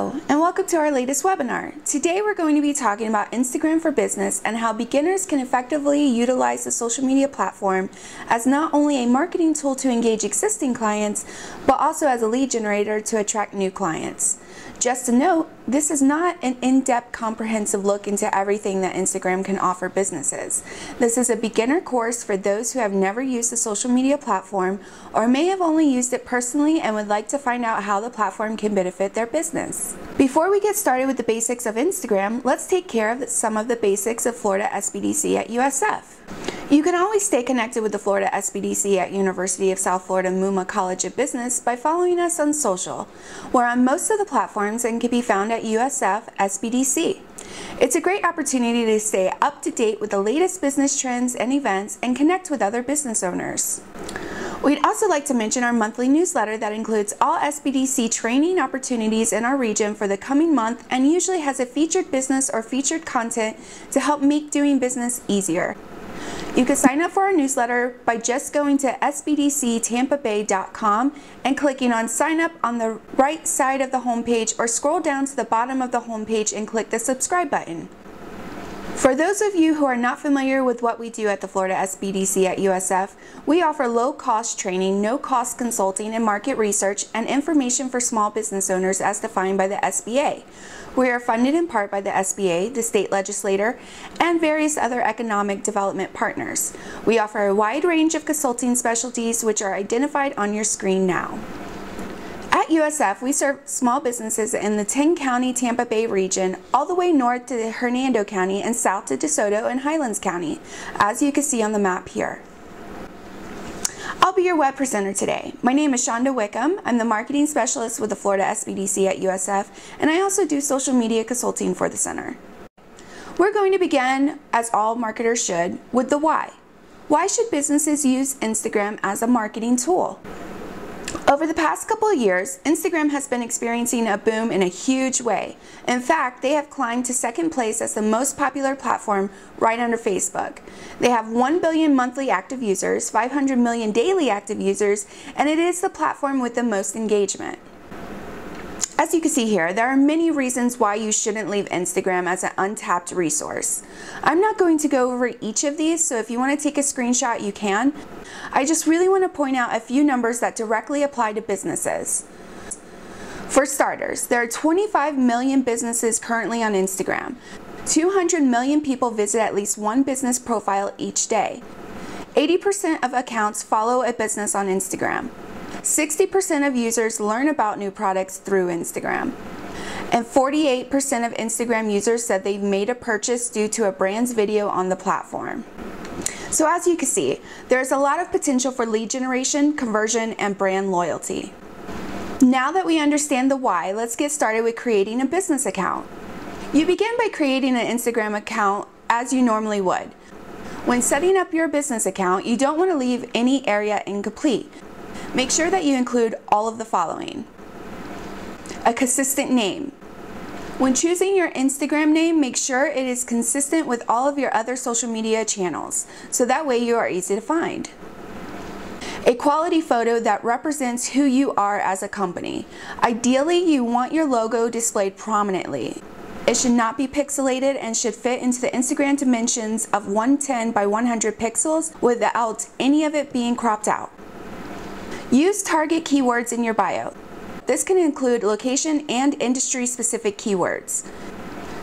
Hello, and welcome to our latest webinar. Today we're going to be talking about Instagram for Business and how beginners can effectively utilize the social media platform as not only a marketing tool to engage existing clients, but also as a lead generator to attract new clients. Just a note, this is not an in-depth comprehensive look into everything that Instagram can offer businesses. This is a beginner course for those who have never used the social media platform or may have only used it personally and would like to find out how the platform can benefit their business. Before we get started with the basics of Instagram, let's take care of some of the basics of Florida SBDC at USF. You can always stay connected with the Florida SBDC at University of South Florida Muma College of Business by following us on social. We're on most of the platforms and can be found at USF SBDC. It's a great opportunity to stay up to date with the latest business trends and events and connect with other business owners. We'd also like to mention our monthly newsletter that includes all SBDC training opportunities in our region for the coming month and usually has a featured business or featured content to help make doing business easier. You can sign up for our newsletter by just going to sbdctampabay.com and clicking on sign up on the right side of the homepage or scroll down to the bottom of the homepage and click the subscribe button. For those of you who are not familiar with what we do at the Florida SBDC at USF, we offer low-cost training, no-cost consulting and market research, and information for small business owners as defined by the SBA. We are funded in part by the SBA, the state legislator, and various other economic development partners. We offer a wide range of consulting specialties which are identified on your screen now. At USF, we serve small businesses in the 10 county Tampa Bay region, all the way north to Hernando County and south to DeSoto and Highlands County, as you can see on the map here. I'll be your web presenter today. My name is Shaunda Wickham. I'm the marketing specialist with the Florida SBDC at USF, and I also do social media consulting for the center. We're going to begin, as all marketers should, with the why. Why should businesses use Instagram as a marketing tool? Over the past couple of years, Instagram has been experiencing a boom in a huge way. In fact, they have climbed to second place as the most popular platform right under Facebook. They have 1 billion monthly active users, 500 million daily active users, and it is the platform with the most engagement. As you can see here, there are many reasons why you shouldn't leave Instagram as an untapped resource. I'm not going to go over each of these, so if you want to take a screenshot, you can. I just really want to point out a few numbers that directly apply to businesses. For starters, there are 25 million businesses currently on Instagram. 200 million people visit at least one business profile each day. 80% of accounts follow a business on Instagram. 60% of users learn about new products through Instagram. And 48% of Instagram users said they've made a purchase due to a brand's video on the platform. So as you can see, there's a lot of potential for lead generation, conversion, and brand loyalty. Now that we understand the why, let's get started with creating a business account. You begin by creating an Instagram account as you normally would. When setting up your business account, you don't want to leave any area incomplete. Make sure that you include all of the following. A consistent name. When choosing your Instagram name, make sure it is consistent with all of your other social media channels, so that way you are easy to find. A quality photo that represents who you are as a company. Ideally, you want your logo displayed prominently. It should not be pixelated and should fit into the Instagram dimensions of 110 by 100 pixels without any of it being cropped out. Use target keywords in your bio. This can include location and industry-specific keywords.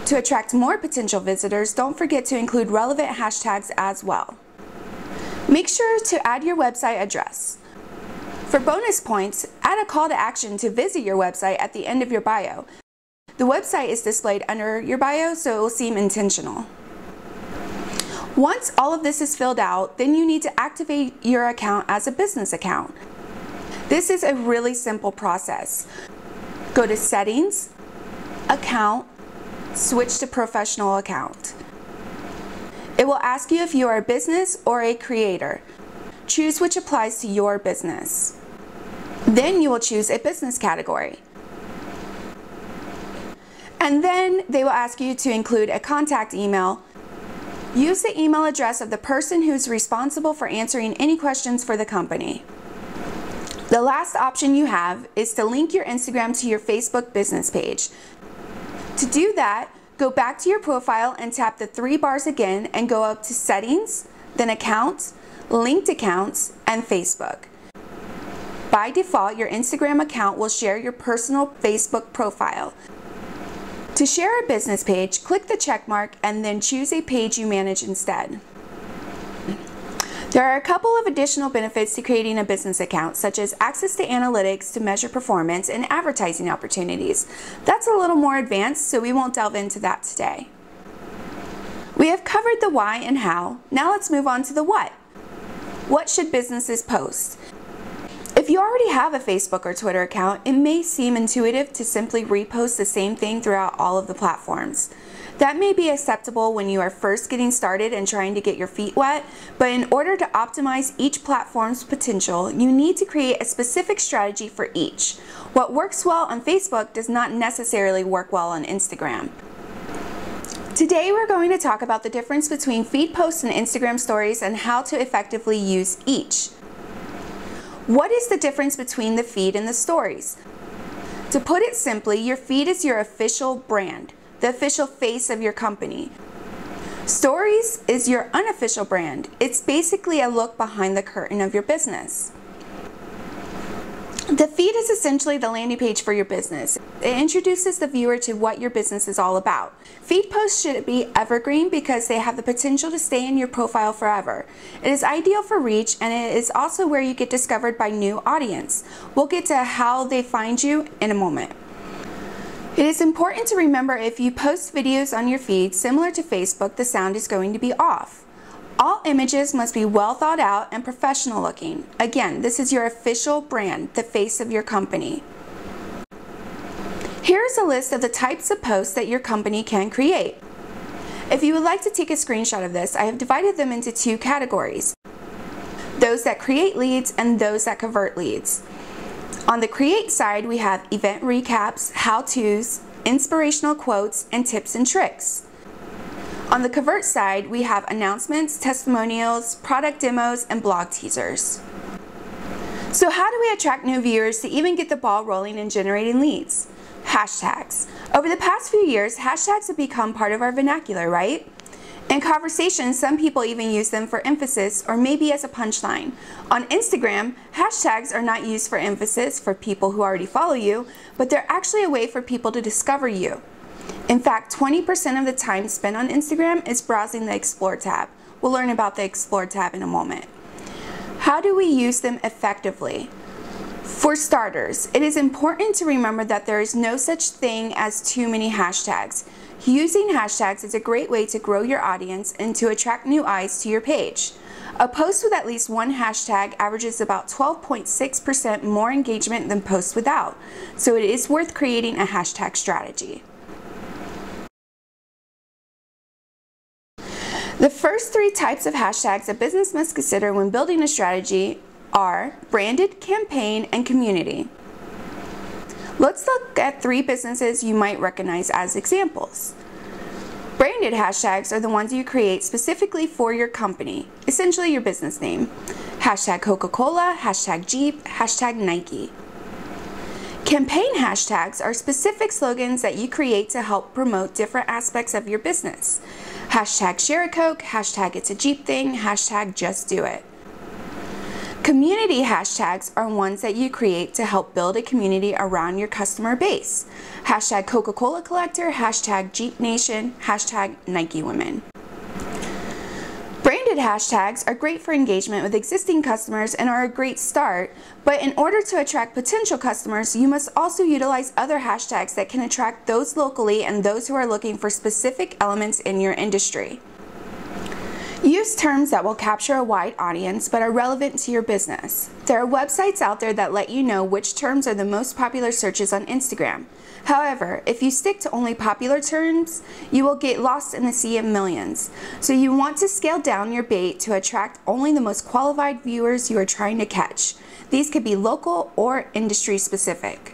To attract more potential visitors, don't forget to include relevant hashtags as well. Make sure to add your website address. For bonus points, add a call to action to visit your website at the end of your bio. The website is displayed under your bio so it will seem intentional. Once all of this is filled out, then you need to activate your account as a business account. This is a really simple process. Go to Settings, Account, switch to Professional Account. It will ask you if you are a business or a creator. Choose which applies to your business. Then you will choose a business category. And then they will ask you to include a contact email. Use the email address of the person who's responsible for answering any questions for the company. The last option you have is to link your Instagram to your Facebook business page. To do that, go back to your profile and tap the three bars again and go up to Settings, then Accounts, Linked Accounts, and Facebook. By default, your Instagram account will share your personal Facebook profile. To share a business page, click the check mark and then choose a page you manage instead. There are a couple of additional benefits to creating a business account, such as access to analytics to measure performance and advertising opportunities. That's a little more advanced, so we won't delve into that today. We have covered the why and how. Now let's move on to the what. What should businesses post? If you already have a Facebook or Twitter account, it may seem intuitive to simply repost the same thing throughout all of the platforms. That may be acceptable when you are first getting started and trying to get your feet wet, but in order to optimize each platform's potential, you need to create a specific strategy for each. What works well on Facebook does not necessarily work well on Instagram. Today we're going to talk about the difference between feed posts and Instagram stories and how to effectively use each. What is the difference between the feed and the stories? To put it simply, your feed is your official brand the official face of your company. Stories is your unofficial brand. It's basically a look behind the curtain of your business. The feed is essentially the landing page for your business. It introduces the viewer to what your business is all about. Feed posts should be evergreen because they have the potential to stay in your profile forever. It is ideal for reach and it is also where you get discovered by new audience. We'll get to how they find you in a moment. It is important to remember if you post videos on your feed similar to Facebook, the sound is going to be off. All images must be well thought out and professional looking. Again, this is your official brand, the face of your company. Here is a list of the types of posts that your company can create. If you would like to take a screenshot of this, I have divided them into two categories. Those that create leads and those that convert leads. On the create side, we have event recaps, how-tos, inspirational quotes, and tips and tricks. On the convert side, we have announcements, testimonials, product demos, and blog teasers. So how do we attract new viewers to even get the ball rolling and generating leads? Hashtags. Over the past few years, hashtags have become part of our vernacular, right? In conversations, some people even use them for emphasis or maybe as a punchline. On Instagram, hashtags are not used for emphasis for people who already follow you, but they're actually a way for people to discover you. In fact, 20% of the time spent on Instagram is browsing the Explore tab. We'll learn about the Explore tab in a moment. How do we use them effectively? For starters, it is important to remember that there is no such thing as too many hashtags. Using hashtags is a great way to grow your audience and to attract new eyes to your page. A post with at least one hashtag averages about 12.6% more engagement than posts without, so it is worth creating a hashtag strategy. The first three types of hashtags a business must consider when building a strategy are branded, campaign, and community. Let's look at three businesses you might recognize as examples. Branded hashtags are the ones you create specifically for your company, essentially your business name. Hashtag Coca-Cola, hashtag Jeep, hashtag Nike. Campaign hashtags are specific slogans that you create to help promote different aspects of your business. Hashtag share a Coke, hashtag it's a Jeep thing, hashtag just do it. Community hashtags are ones that you create to help build a community around your customer base. Hashtag Coca-Cola Collector, hashtag Jeep Nation, hashtag Nike Women. Branded hashtags are great for engagement with existing customers and are a great start, but in order to attract potential customers, you must also utilize other hashtags that can attract those locally and those who are looking for specific elements in your industry. Use terms that will capture a wide audience but are relevant to your business. There are websites out there that let you know which terms are the most popular searches on Instagram. However, if you stick to only popular terms, you will get lost in the sea of millions. So you want to scale down your bait to attract only the most qualified viewers you are trying to catch. These could be local or industry specific.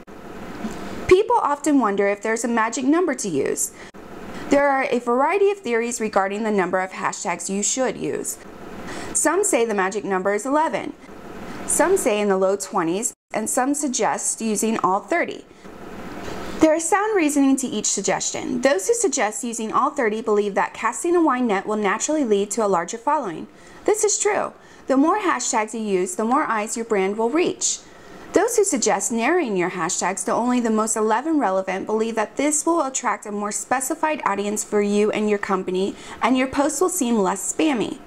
People often wonder if there's a magic number to use. There are a variety of theories regarding the number of hashtags you should use. Some say the magic number is 11. Some say in the low 20s, and some suggest using all 30. There is sound reasoning to each suggestion. Those who suggest using all 30 believe that casting a wide net will naturally lead to a larger following. This is true. The more hashtags you use, the more eyes your brand will reach. Those who suggest narrowing your hashtags to only the most 11 relevant believe that this will attract a more specified audience for you and your company, and your posts will seem less spammy.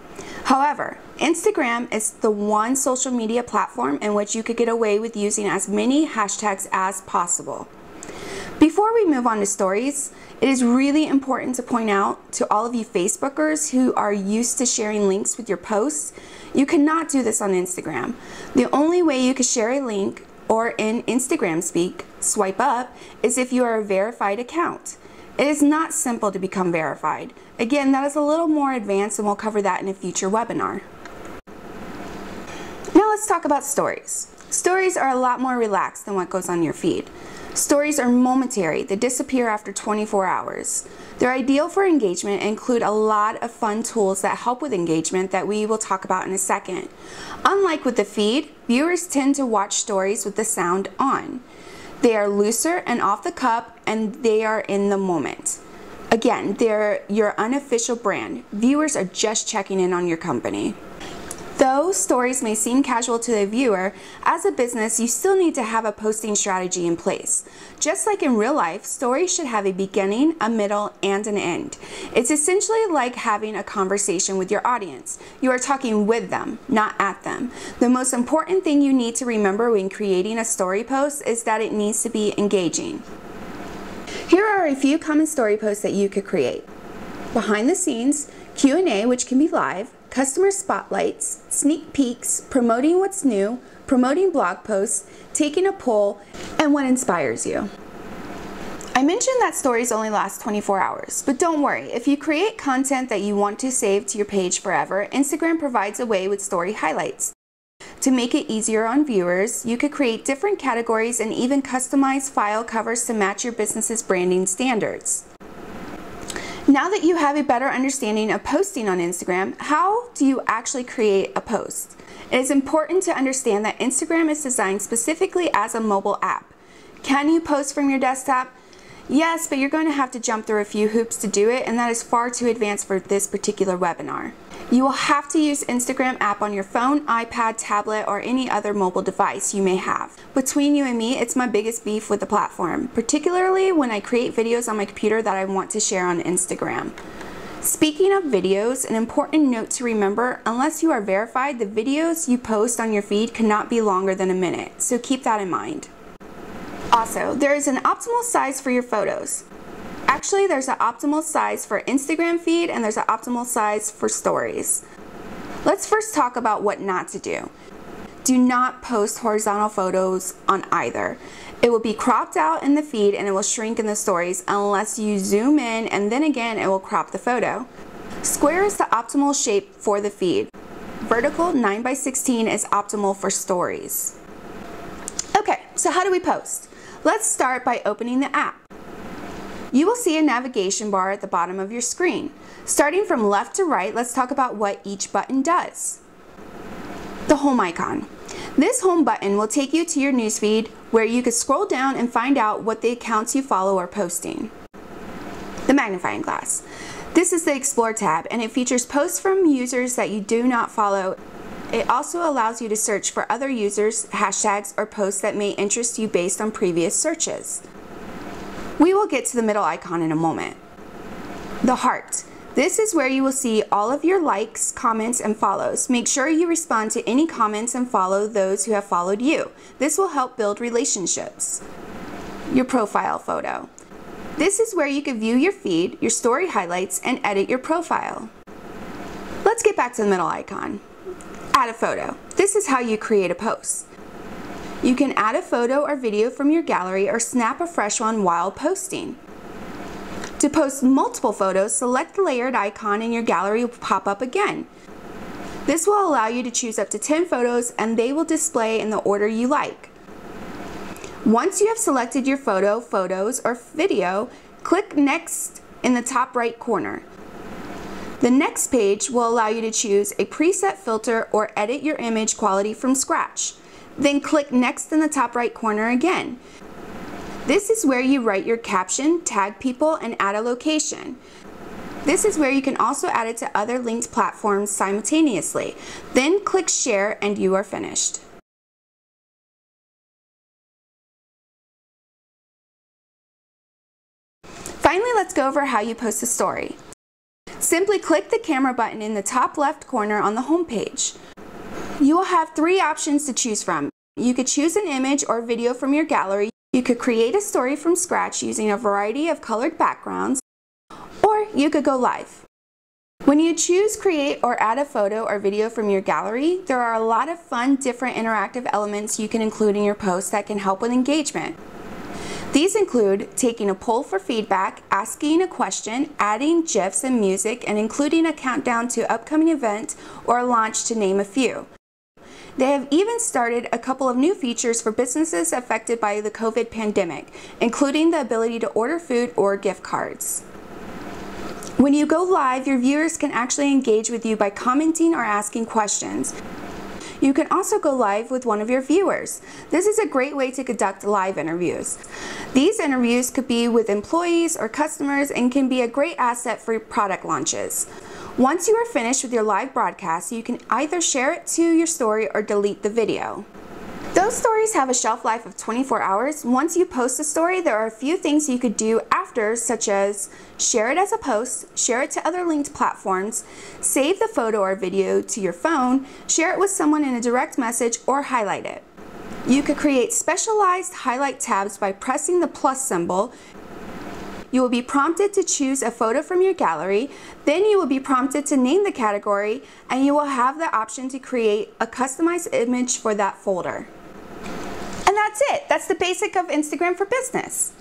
However, Instagram is the one social media platform in which you could get away with using as many hashtags as possible. Before we move on to stories, it is really important to point out to all of you Facebookers who are used to sharing links with your posts, you cannot do this on Instagram. The only way you can share a link, or in Instagram speak, swipe up, is if you are a verified account. It is not simple to become verified. Again, that is a little more advanced and we'll cover that in a future webinar. Now let's talk about stories. Stories are a lot more relaxed than what goes on your feed. Stories are momentary, they disappear after 24 hours. They're ideal for engagement and include a lot of fun tools that help with engagement that we will talk about in a second. Unlike with the feed, viewers tend to watch stories with the sound on. They are looser and off the cup and they are in the moment. Again, they're your unofficial brand. Viewers are just checking in on your company. Though stories may seem casual to the viewer, as a business, you still need to have a posting strategy in place. Just like in real life, stories should have a beginning, a middle, and an end. It's essentially like having a conversation with your audience. You are talking with them, not at them. The most important thing you need to remember when creating a story post is that it needs to be engaging. Here are a few common story posts that you could create. Behind the scenes, Q&A, which can be live, customer spotlights, sneak peeks, promoting what's new, promoting blog posts, taking a poll, and what inspires you. I mentioned that stories only last 24 hours, but don't worry, if you create content that you want to save to your page forever, Instagram provides a way with story highlights. To make it easier on viewers, you could create different categories and even customize file covers to match your business's branding standards. Now that you have a better understanding of posting on Instagram, how do you actually create a post? It is important to understand that Instagram is designed specifically as a mobile app. Can you post from your desktop? Yes, but you're going to have to jump through a few hoops to do it, and that is far too advanced for this particular webinar. You will have to use Instagram app on your phone, iPad, tablet, or any other mobile device you may have. Between you and me, it's my biggest beef with the platform, particularly when I create videos on my computer that I want to share on Instagram. Speaking of videos, an important note to remember, unless you are verified, the videos you post on your feed cannot be longer than a minute, so keep that in mind. Also, there is an optimal size for your photos. Actually, there's an optimal size for Instagram feed and there's an optimal size for stories. Let's first talk about what not to do. Do not post horizontal photos on either. It will be cropped out in the feed and it will shrink in the stories unless you zoom in and then again it will crop the photo. Square is the optimal shape for the feed. Vertical 9 by 16 is optimal for stories. Okay, so how do we post? Let's start by opening the app. You will see a navigation bar at the bottom of your screen. Starting from left to right, let's talk about what each button does. The home icon. This home button will take you to your newsfeed where you can scroll down and find out what the accounts you follow are posting. The magnifying glass. This is the Explore tab and it features posts from users that you do not follow it also allows you to search for other users, hashtags, or posts that may interest you based on previous searches. We will get to the middle icon in a moment. The heart. This is where you will see all of your likes, comments, and follows. Make sure you respond to any comments and follow those who have followed you. This will help build relationships. Your profile photo. This is where you can view your feed, your story highlights, and edit your profile. Let's get back to the middle icon. Add a photo. This is how you create a post. You can add a photo or video from your gallery or snap a fresh one while posting. To post multiple photos, select the layered icon and your gallery will pop up again. This will allow you to choose up to 10 photos and they will display in the order you like. Once you have selected your photo, photos, or video, click Next in the top right corner. The next page will allow you to choose a preset filter or edit your image quality from scratch. Then click Next in the top right corner again. This is where you write your caption, tag people, and add a location. This is where you can also add it to other linked platforms simultaneously. Then click Share and you are finished. Finally, let's go over how you post a story. Simply click the camera button in the top left corner on the home page. You will have three options to choose from. You could choose an image or video from your gallery. You could create a story from scratch using a variety of colored backgrounds, or you could go live. When you choose create or add a photo or video from your gallery, there are a lot of fun different interactive elements you can include in your post that can help with engagement. These include taking a poll for feedback, asking a question, adding GIFs and music, and including a countdown to upcoming event or launch to name a few. They have even started a couple of new features for businesses affected by the COVID pandemic, including the ability to order food or gift cards. When you go live, your viewers can actually engage with you by commenting or asking questions. You can also go live with one of your viewers. This is a great way to conduct live interviews. These interviews could be with employees or customers and can be a great asset for product launches. Once you are finished with your live broadcast, you can either share it to your story or delete the video. Those stories have a shelf life of 24 hours. Once you post a story, there are a few things you could do after, such as share it as a post, share it to other linked platforms, save the photo or video to your phone, share it with someone in a direct message, or highlight it. You could create specialized highlight tabs by pressing the plus symbol. You will be prompted to choose a photo from your gallery, then you will be prompted to name the category, and you will have the option to create a customized image for that folder. And that's it. That's the basic of Instagram for Business.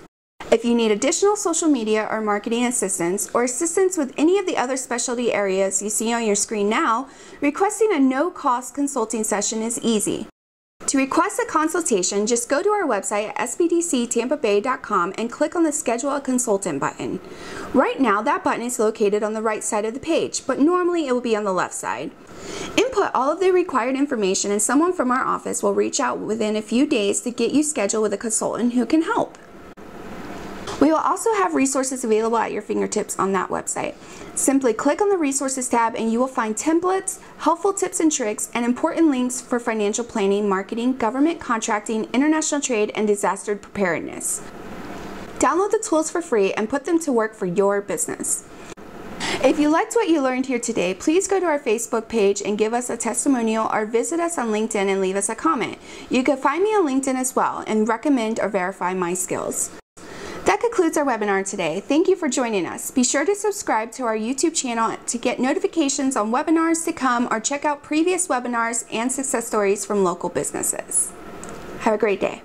If you need additional social media or marketing assistance or assistance with any of the other specialty areas you see on your screen now, requesting a no-cost consulting session is easy. To request a consultation, just go to our website at sbdctampabay.com and click on the Schedule a Consultant button. Right now, that button is located on the right side of the page, but normally it will be on the left side. Input all of the required information and someone from our office will reach out within a few days to get you scheduled with a consultant who can help. We will also have resources available at your fingertips on that website. Simply click on the Resources tab and you will find templates, helpful tips and tricks, and important links for financial planning, marketing, government contracting, international trade, and disaster preparedness. Download the tools for free and put them to work for your business. If you liked what you learned here today, please go to our Facebook page and give us a testimonial or visit us on LinkedIn and leave us a comment. You can find me on LinkedIn as well and recommend or verify my skills. Concludes our webinar today. Thank you for joining us. Be sure to subscribe to our YouTube channel to get notifications on webinars to come or check out previous webinars and success stories from local businesses. Have a great day.